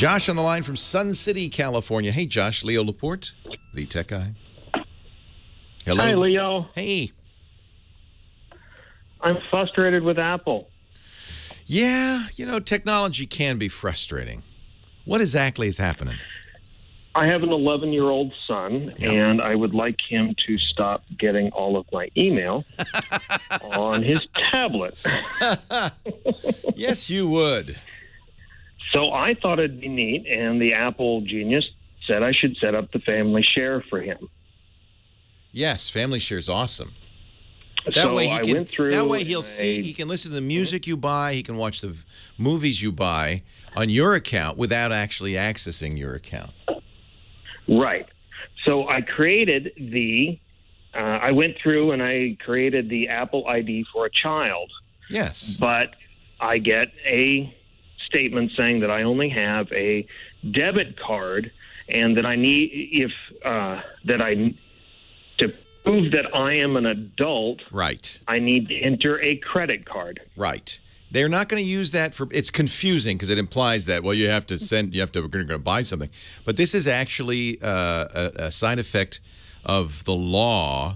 Josh on the line from Sun City, California. Hey, Josh, Leo Laporte, the tech guy. Hello. Hi, Leo. Hey. I'm frustrated with Apple. Yeah, you know, technology can be frustrating. What exactly is happening? I have an 11 year old son, Yep. and I would like him to stop getting all of my email on his tablet. yes, you would. So I thought it'd be neat, and the Apple genius said I should set up the family share for him. Yes, Family share is awesome. That so way he I can. that way he'll and see. I- He can listen to the music you buy. He can watch the v- movies you buy on your account without actually accessing your account. Right. So I created the. Uh, I went through and I created the Apple ID for a child. Yes. but I get a statement saying that I only have a debit card and that I need if uh, that I to prove that I am an adult, Right. I need to enter a credit card. Right. They're not going to use that for. It's confusing because it implies that well, you have to send, you have to, we're going to buy something. But this is actually uh, a, a side effect of the law,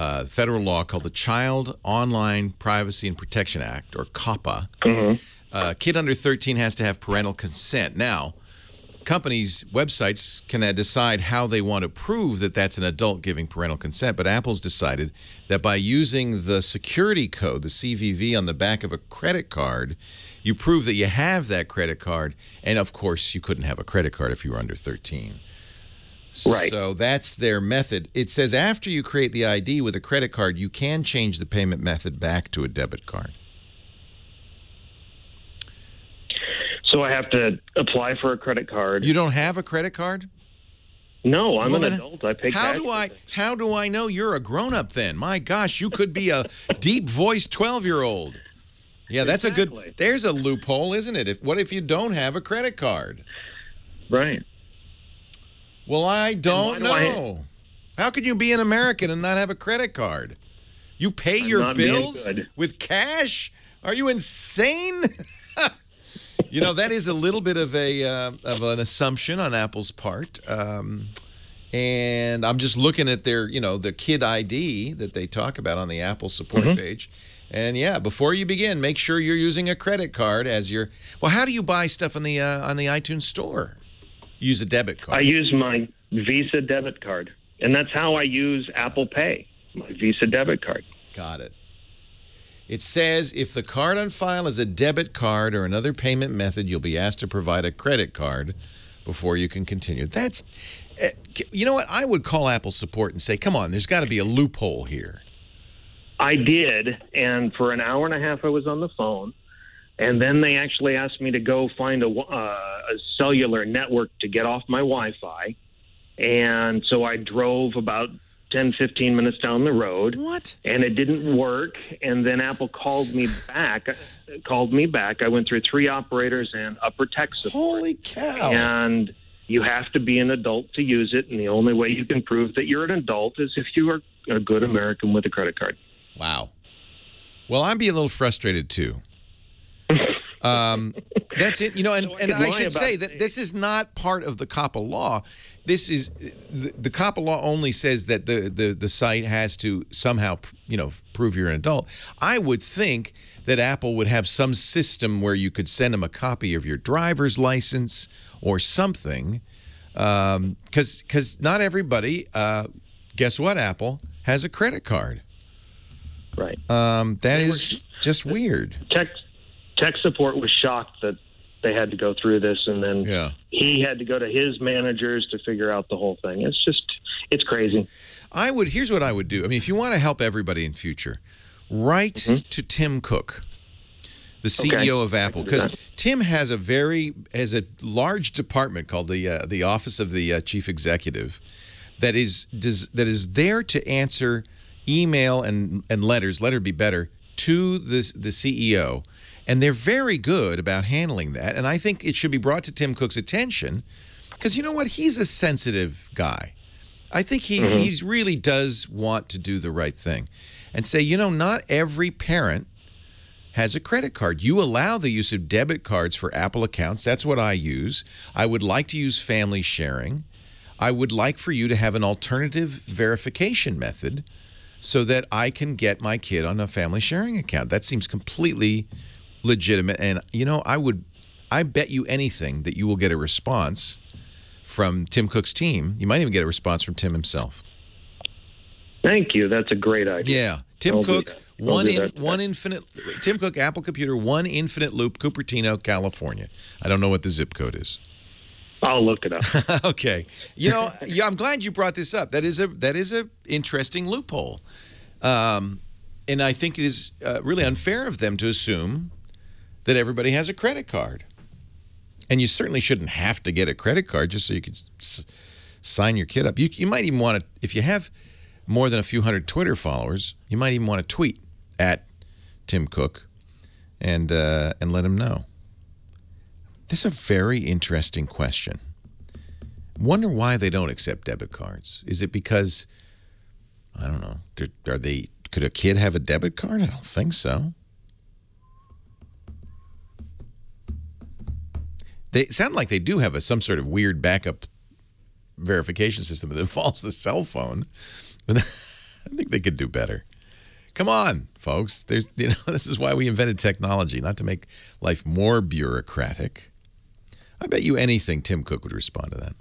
uh, federal law called the Child Online Privacy and Protection Act, or COPPA. Uh, kid under 13 has to have parental consent. Now, companies, websites can uh, decide how they want to prove that that's an adult giving parental consent. But Apple's decided that by using the security code, the CVV, on the back of a credit card, you prove that you have that credit card. And of course, you couldn't have a credit card if you were under 13. Right. So that's their method. It says after you create the ID with a credit card, you can change the payment method back to a debit card. So I have to apply for a credit card. You don't have a credit card? no, I'm Well, an adult. I pay How do I how do I know you're a grown up then? My gosh, you could be a deep voiced 12 year old. Yeah, that's a good there's a loophole, isn't it? If what if you don't have a credit card? Right. Well, I don't do I- know. How could you be an American and not have a credit card? You pay your not being bills with cash? Are you insane? you know that is a little bit of a uh, of an assumption on Apple's part. Um, and I'm just looking at their, you know, the kid ID that they talk about on the Apple support Mm-hmm. page. And yeah, before you begin, make sure you're using a credit card as your. Well, how do you buy stuff on the uh, on the iTunes store? Use a debit card. I use my Visa debit card, and that's how I use Apple Pay. My Visa debit card. Got it. It says if the card on file is a debit card or another payment method, you'll be asked to provide a credit card before you can continue. That's, eh, you know what? I would call Apple support and say, come on, there's got to be a loophole here. I did, and for an hour and a half I was on the phone, and then they actually asked me to go find a, uh, a cellular network to get off my Wi-Fi, and so I drove about 10, 15 minutes down the road, What? and it didn't work. And then Apple called me back. Called me back. I went through three operators and upper tech support. Holy cow. and you have to be an adult to use it. And the only way you can prove that you're an adult is if you are a good American with a credit card. Wow. Well, I'm being a little frustrated too. Um, that's it. You know, and, So and I should say that this is not part of the COPPA law. This is the, the COPPA law only says that the, the, the site has to somehow, you know, prove you're an adult. I would think that Apple would have some system where you could send them a copy of your driver's license or something. Because because not everybody, uh, guess what, Apple, has a credit card. Right. Um, that is just weird. tech tech support was shocked that they had to go through this, and then Yeah. he had to go to his managers to figure out the whole thing. It's just it's crazy. I would. Here's what I would do. I mean, if you want to help everybody in future, write to Tim Cook, the CEO of Apple, because. Tim has a very has a large department called the uh, the Office of the uh, Chief Executive, that is does, that is there to answer email and and letters. Let her be better to the the CEO, and they're very good about handling that. And I think it should be brought to Tim Cook's attention, because you know what, he's a sensitive guy. I think he mm-hmm. he really does want to do the right thing, and say, you know, not every parent has a credit card. You allow the use of debit cards for Apple accounts. That's what I use. I would like to use family sharing. I would like for you to have an alternative verification method so that I can get my kid on a family sharing account. That seems completely legitimate. And, you know, I would, I bet you anything that you will get a response from Tim Cook's team. You might even get a response from Tim himself. Thank you. That's a great idea. Yeah. Tim I'll Cook, one in, one infinite Tim Cook Apple computer, one infinite loop, Cupertino, California. I don't know what the zip code is. I'll look it up. okay. You know, yeah, I'm glad you brought this up. That is a that is a interesting loophole, um, and I think it is uh, really unfair of them to assume that everybody has a credit card. And you certainly shouldn't have to get a credit card just so you s- sign your kid up. You you might even want to if you have more than a few hundred Twitter followers, you might even want to tweet at Tim Cook and uh, and let him know. This is a very interesting question. Wonder why they don't accept debit cards. Is it because I don't know? Are they? Could a kid have a debit card? I don't think so. They sound like they do have a some sort of weird backup verification system that involves the cell phone. I think they could do better. Come on, folks. There's you know this is why we invented technology, not to make life more bureaucratic. I bet you anything Tim Cook would respond to that.